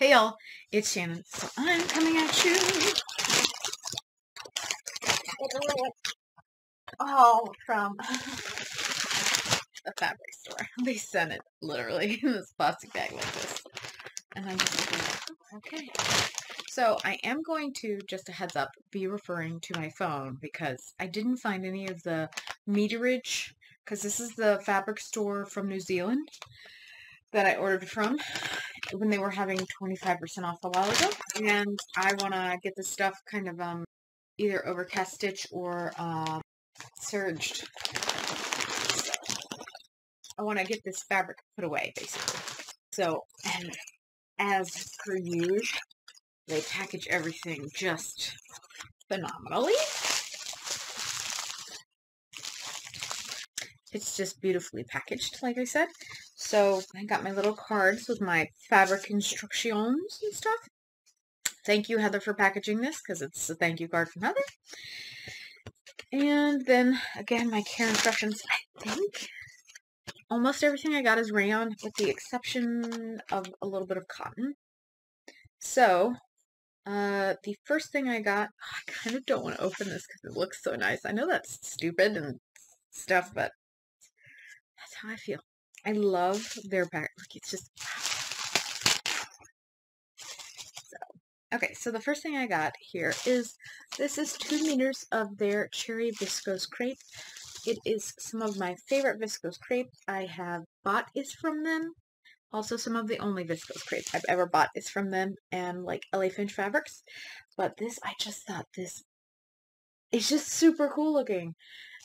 Hey y'all, it's Shannon. So I'm coming at you. All from the fabric store. They sent it literally in this plastic bag like this. And I'm just like, okay. So I am going to, just a heads up, be referring to my phone because I didn't find any of the meterage because this is the fabric store from New Zealand that I ordered from when they were having 25% off a while ago. And I want to get this stuff kind of um either overcast stitch or um, serged. So I want to get this fabric put away, basically. So, and as per usual, they package everything just phenomenally. It's just beautifully packaged, like I said. So I got my little cards with my fabric instructions and stuff. Thank you, Heather, for packaging this because it's a thank you card from Heather. And then, again, my care instructions. I think almost everything I got is rayon with the exception of a little bit of cotton. So, uh, the first thing I got, I kind of don't want to open this because it looks so nice. I know that's stupid and stuff, but that's how I feel. I love their. Like it's just. So, okay, so the first thing I got here is this is two meters of their cherry viscose crepe. It is some of my favorite viscose crepe I have bought is from them. Also, some of the only viscose crepe I've ever bought is from them and like LA Finch fabrics. But this, I just thought this is just super cool looking.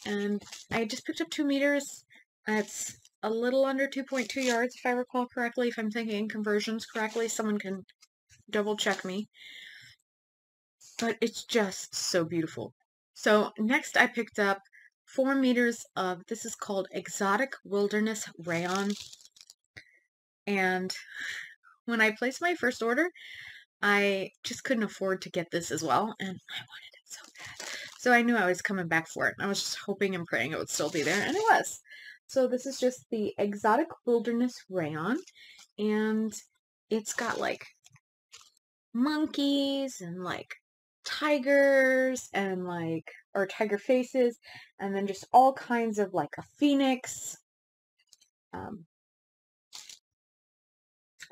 And I just picked up two meters. It's a little under 2.2 yards, if I recall correctly. If I'm thinking conversions correctly, someone can double check me. But it's just so beautiful. So next I picked up four meters of, this is called Exotic Wilderness Rayon. And when I placed my first order, I just couldn't afford to get this as well. And I wanted it so bad. So I knew I was coming back for it. I was just hoping and praying it would still be there. And it was. So this is just the Exotic Wilderness Rayon, and it's got like monkeys and like tigers and like, or tiger faces, and then just all kinds of like a phoenix, um,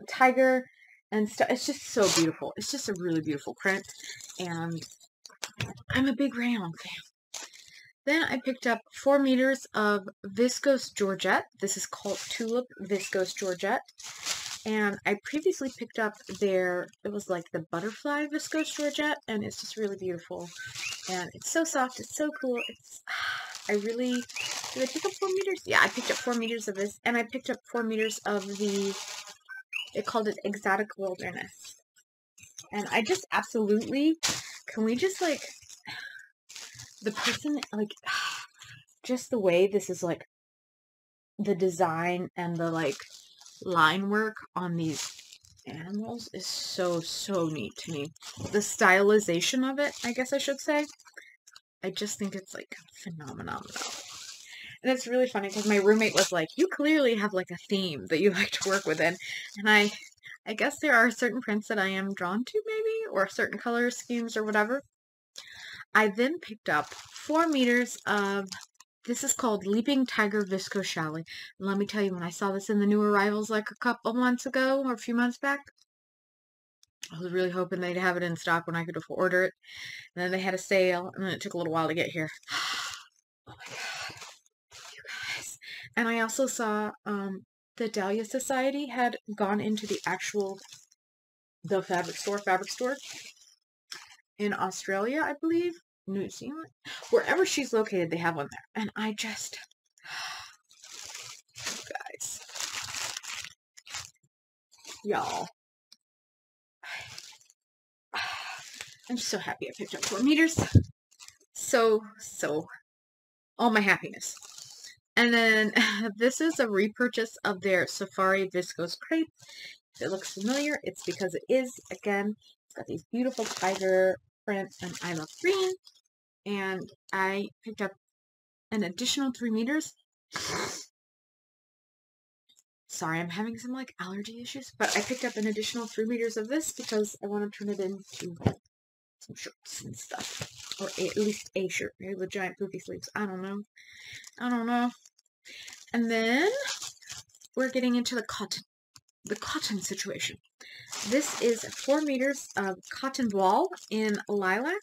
tiger, and stuff. It's just so beautiful. It's just a really beautiful print, and I'm a big rayon fan. Then I picked up four meters of viscose Georgette. This is called Tulip Viscose Georgette. And I previously picked up their, it was like the butterfly viscose Georgette, and it's just really beautiful. And it's so soft, it's so cool. It's, I really, did I pick up four meters? Yeah, I picked up four meters of this, and I picked up four meters of the, they called it Exotic Wilderness. And I just absolutely, can we just like the person like just the way this is like the design and the like line work on these animals is so so neat to me. The stylization of it i guess i should say. I just think it's like phenomenal. And it's really funny because my roommate was like you clearly have like a theme that you like to work within and i i guess there are certain prints that i am drawn to maybe or certain color schemes or whatever I then picked up four meters of this is called Leaping Tiger Viscose Challis. And let me tell you, when I saw this in the new arrivals like a couple months ago or a few months back, I was really hoping they'd have it in stock when I could order it. And then they had a sale, and then it took a little while to get here. oh my god, you guys! And I also saw um, the Dahlia Sewciety had gone into the actual the fabric store, fabric store, in Australia, I believe, New Zealand, wherever she's located, they have one there. And I just, guys, y'all, I'm so happy I picked up four meters. So, so, all my happiness. And then this is a repurchase of their Safari Viscose Crepe. If it looks familiar, it's because it is, again, it's got these beautiful tiger prints and I love green. And I picked up an additional three meters. Sorry, I'm having some like allergy issues, but I picked up an additional three meters of this because I want to turn it into some shirts and stuff. Or a, at least a shirt, maybe with giant poofy sleeves. I don't know. I don't know. And then we're getting into the cotton. The cotton situation. This is four meters of cotton voile in lilac.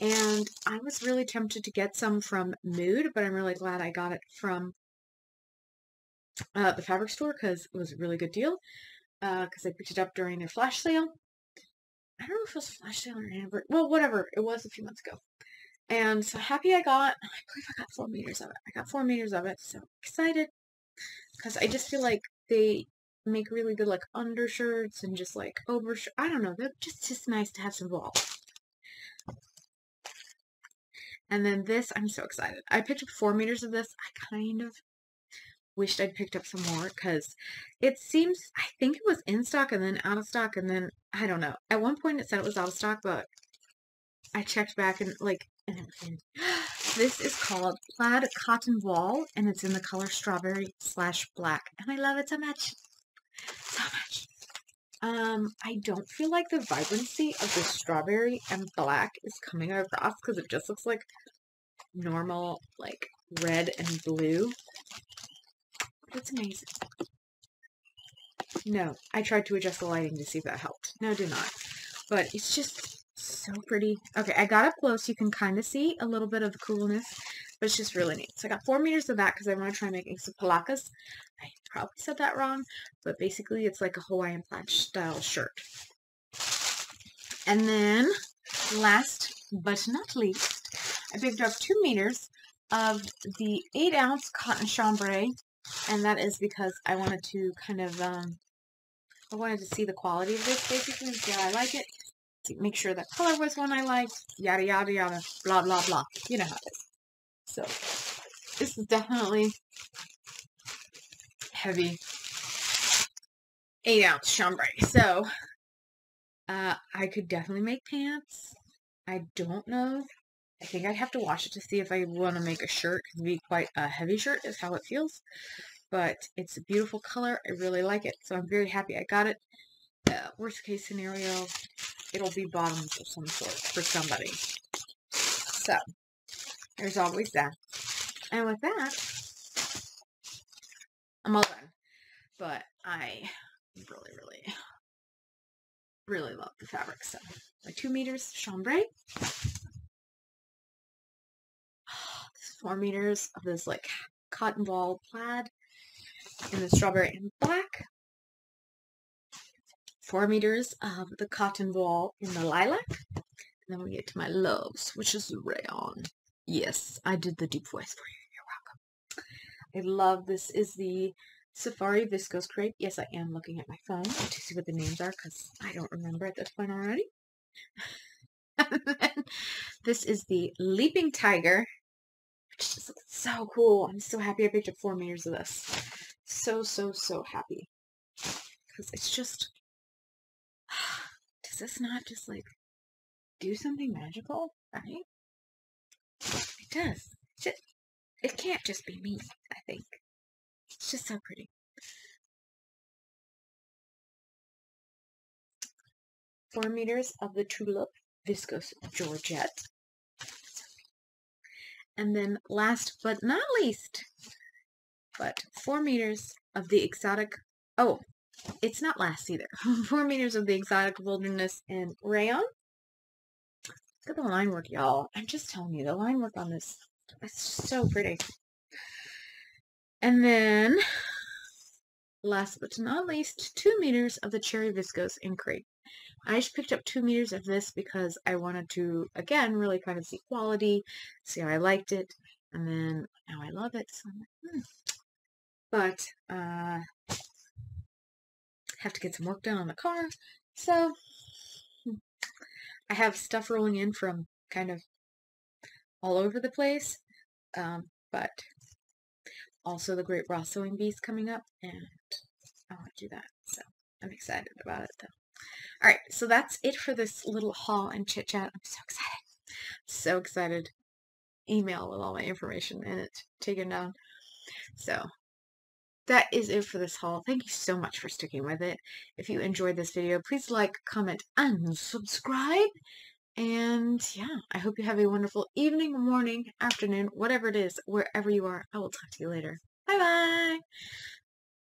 And I was really tempted to get some from Mood, but I'm really glad I got it from uh, the fabric store because it was a really good deal. Because uh, I picked it up during their flash sale. I don't know if it was flash sale or anniversary. Well, whatever. It was a few months ago. And so happy I got, I believe I got four meters of it. I got four meters of it, so excited. Because I just feel like they make really good, like, undershirts and just, like, overshirts. I don't know. They're just, just nice to have some voile. And then this, I'm so excited. I picked up four meters of this. I kind of wished I'd picked up some more because it seems, I think it was in stock and then out of stock and then, I don't know. At one point it said it was out of stock, but I checked back and like, and it was in. This is called Plaid Cotton Voile and it's in the color strawberry slash black. And I love it so much. So much. Um, I don't feel like the vibrancy of the strawberry and black is coming across because it just looks like normal, like, red and blue. That's amazing. No, I tried to adjust the lighting to see if that helped. No, did not. But it's just so pretty. Okay, I got up close. You can kind of see a little bit of the coolness, but it's just really neat. So I got four meters of that because I want to try making some palakas. I probably said that wrong, but basically it's like a Hawaiian plaid style shirt. And then, last but not least, I picked up two meters of the 8 ounce cotton chambray and that is because I wanted to kind of, um, I wanted to see the quality of this, basically, how I like it. Make sure the color was one I liked, yada, yada, yada, blah, blah, blah. You know how it is. So, this is definitely heavy 8 ounce chambray. So, uh, I could definitely make pants. I don't know. I think I'd have to wash it to see if I want to make a shirt. It would be quite a heavy shirt is how it feels but it's a beautiful color. I really like it, so I'm very happy I got it. Uh, worst case scenario, it'll be bottoms of some sort for somebody. So, there's always that. And with that, I'm all done. But I really, really, really love the fabric. So, my two meters chambray. four meters of this like cotton voile plaid in the strawberry and black. Four meters of the cotton voile in the lilac. And then we get to my loves, which is rayon. Yes, I did the deep voice for you. You're welcome. I love this is the Safari Viscose Crepe. Yes, I am looking at my phone to see what the names are because I don't remember at this point already. this is the Leaping Tiger, which just looks so cool. I'm so happy I picked up four meters of this so, so, so happy. Because it's just, does this not just like do something magical, right? It does. Just, it can't just be me, I think. It's just so pretty. Four meters of the Tulip Viscose Georgette. And then last but not least, but four meters of the exotic, oh, it's not last either. four meters of the exotic wilderness in rayon. Look at the line work, y'all. I'm just telling you, the line work on this, it's so pretty. And then, last but not least, two meters of the cherry viscose in crepe. I just picked up two meters of this because I wanted to, again, really kind of see quality, see how I liked it, and then now I love it. So like, hmm, but uh, have to get some work done on the car. So I have stuff rolling in from kind of all over the place. Um, but also the Great Raw Sewing Bees coming up, and I want to do that. So I'm excited about it, though. All right, so that's it for this little haul and chit chat. I'm so excited. So excited. Email with all my information in it taken down. So that is it for this haul. Thank you so much for sticking with it. If you enjoyed this video, please like, comment, and subscribe. And yeah, I hope you have a wonderful evening, morning, afternoon, whatever it is, wherever you are. I will talk to you later. Bye-bye.